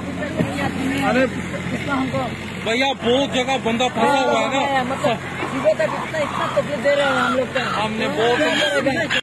अरे कितना हमको भैया बहुत जगह बंदा फंसा हाँ, हुआ है ना। मतलब सुबह तक इतना इतना तकलीफ़ दे रहे हैं हम लोग का। हमने बहुत हाँ, हाँ,